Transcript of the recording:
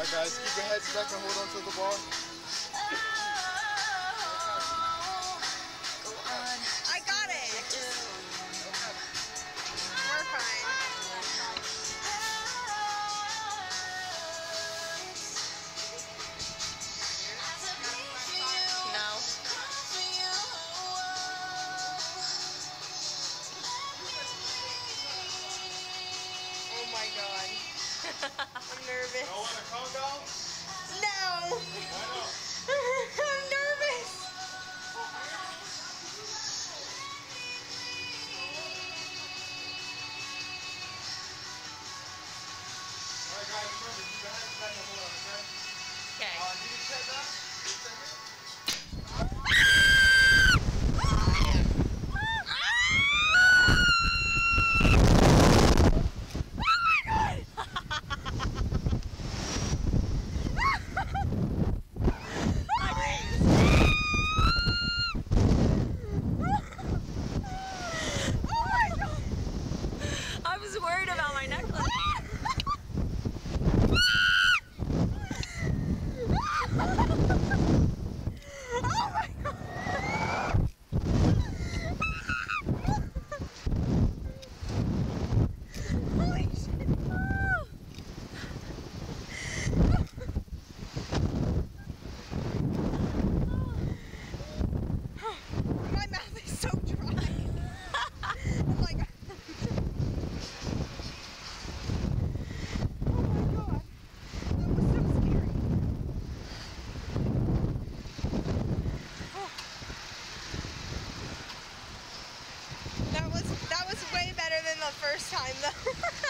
Alright guys, keep your heads back and hold on to the ball. I got it. We're fine. No. Oh my god. I'm nervous. Want a No. Why not? I'm nervous. All right, guys, remember, you guys a little. time though.